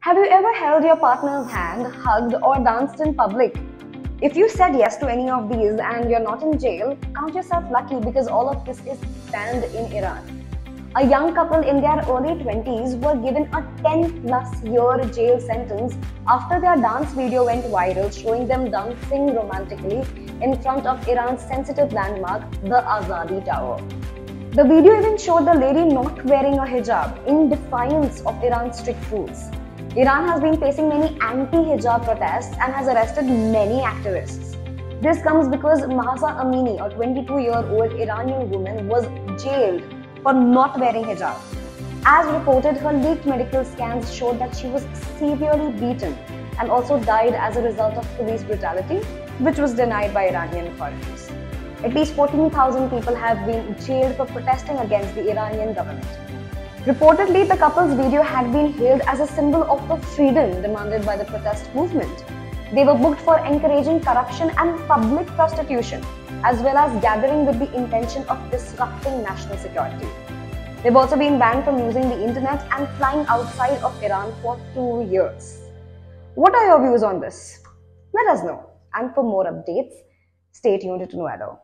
Have you ever held your partner's hand, hugged, or danced in public? If you said yes to any of these and you're not in jail, count yourself lucky because all of this is banned in Iran. A young couple in their early 20s were given a 10 plus year jail sentence after their dance video went viral showing them dancing romantically in front of Iran's sensitive landmark, the Azadi Tower. The video even showed the lady not wearing a hijab in defiance of Iran's strict rules. Iran has been facing many anti-hijab protests and has arrested many activists. This comes because Mahsa Amini, a 22-year-old Iranian woman, was jailed for not wearing hijab. As reported, her leaked medical scans showed that she was severely beaten and also died as a result of police brutality, which was denied by Iranian authorities. At least 14,000 people have been jailed for protesting against the Iranian government. Reportedly, the couple's video had been hailed as a symbol of the freedom demanded by the protest movement. They were booked for encouraging corruption and public prostitution, as well as gathering with the intention of disrupting national security. They've also been banned from using the internet and flying outside of Iran for two years. What are your views on this? Let us know. And for more updates, stay tuned to Knowello.